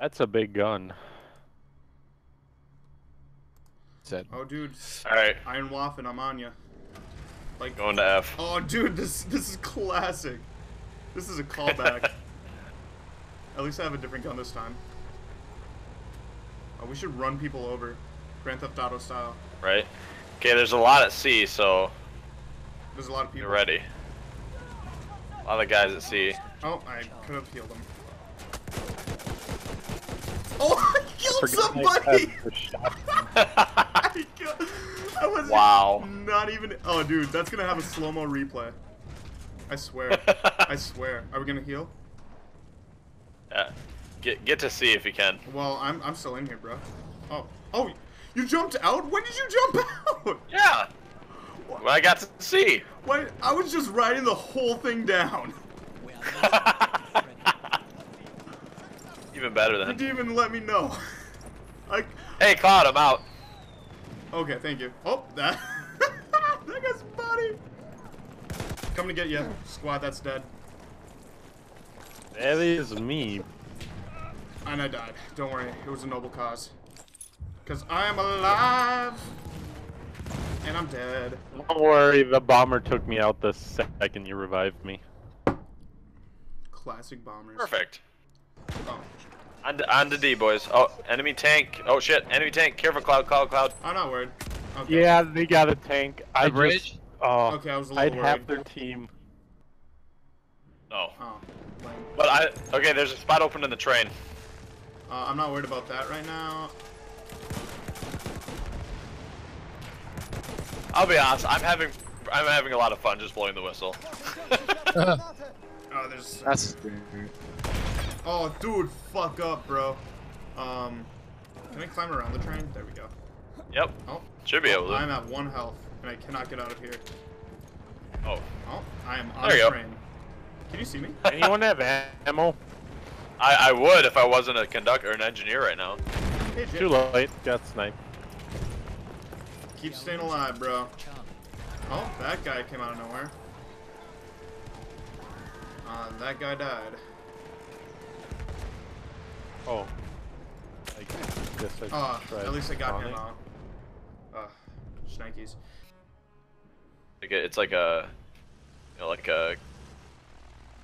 That's a big gun. Said. Oh, dude. Alright, Iron Waffen, I'm on ya. Like, going to F. oh, dude, this this is classic. This is a callback. At least I have a different gun this time. Oh, we should run people over. Grand Theft Auto style. Right? Okay, there's a lot at C, so There's a lot of people. you're ready. A lot of guys at C. Oh, I could have healed him. Oh, I killed somebody! I killed- I was Wow. not even. Oh, dude, that's gonna have a slow mo replay. I swear. I swear. Are we gonna heal? Yeah. Get get to see if you can. Well, I'm I'm still in here, bro. Oh, oh, you jumped out? When did you jump out? Yeah. When I got to see. What? I was just riding the whole thing down. Even better You didn't even let me know. Like, Hey, Cloud, I'm out. okay, thank you. Oh, that that guy's body. Coming to get you, squad. That's dead. That is me. And I died. Don't worry, it was a noble cause. Cause I am alive, and I'm dead. Don't worry, the bomber took me out the second you revived me. Classic bombers. Perfect. Oh, On to, on to D, boys. Oh, enemy tank. Oh shit, enemy tank. Careful, Cloud, Cloud, Cloud. I'm not worried. Okay. Yeah, they got a tank. I The just, bridge? oh, Okay, I was a I had little half worried. their team. Oh. Oh. But I. Okay, there's a spot open in the train. Uh, I'm not worried about that right now. I'll be honest. I'm having. I'm having a lot of fun just blowing the whistle. Oh, there's. That's Oh, dude, fuck up, bro. Um, can I climb around the train? There we go. yep. Oh, Should be able to. I'm at one health, and I cannot get out of here. Oh. Oh, I am on There the you go. train. Can you see me? Anyone have ammo? I, I would if I wasn't a conductor or an engineer right now. Hey, Too late. Got sniped. Keep staying alive, bro. Oh, that guy came out of nowhere. Uh, that guy died. Oh. I guess I Uh, tried at least I got him, spawning. uh. Like It's like a, you know, like a,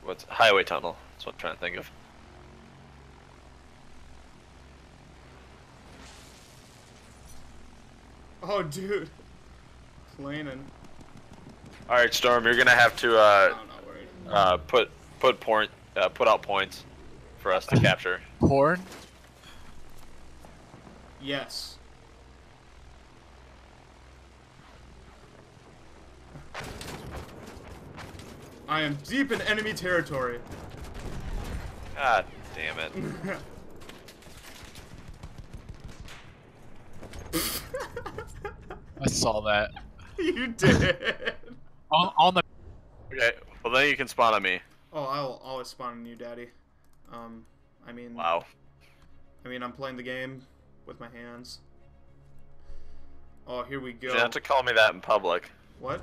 what's highway tunnel? That's what I'm trying to think of. Oh, dude. Planing. All right, Storm, you're gonna have to uh, I'm not worried. uh, put put point uh, put out points for us to capture. porn. Yes. I am deep in enemy territory. God damn it! I saw that. you did. On, on the. Okay, well then you can spawn on me. Oh, I'll always spawn on you, Daddy. Um, I mean, Wow. I mean, I'm playing the game with my hands. Oh, here we go. You have to call me that in public. What?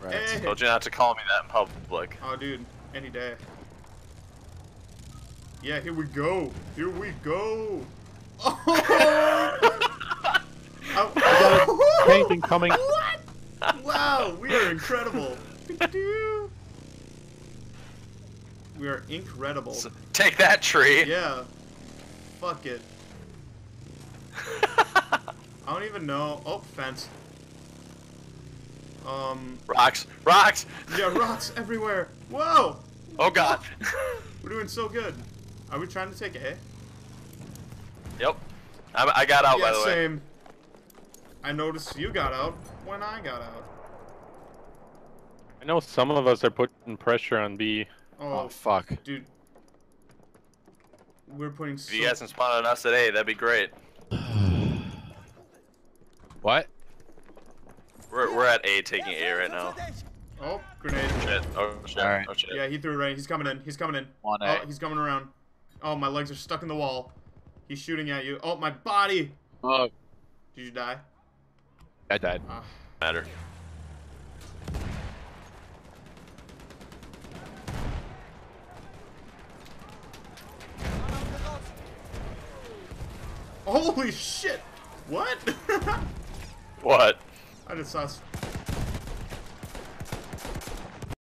Right. Hey. Told you not to call me that in public. Oh, dude, any day. Yeah, here we go. Here we go. Oh! i got a tank incoming. What? Wow, we are incredible. We are incredible. So, take that tree. Yeah. Fuck it. I don't even know. Oh, fence. Um, Rocks, rocks. yeah, rocks everywhere. Whoa! Oh god. We're doing so good. Are we trying to take A? yep. I, I got out yeah, by the way. same. I noticed you got out when I got out. I know some of us are putting pressure on B. Oh, Oh fuck. dude. We're putting so... If you guys can spawn on us at A, that'd be great. What? We're, we're at A taking A right now. Oh, grenade. Shit. Oh shit. Alright. Oh shit. Yeah, he threw it right. He's coming in. He's coming in. One Oh, A. he's coming around. Oh, my legs are stuck in the wall. He's shooting at you. Oh, my body! Oh, Did you die? I died. Ah. Matter. Holy shit! What? What? I just saw.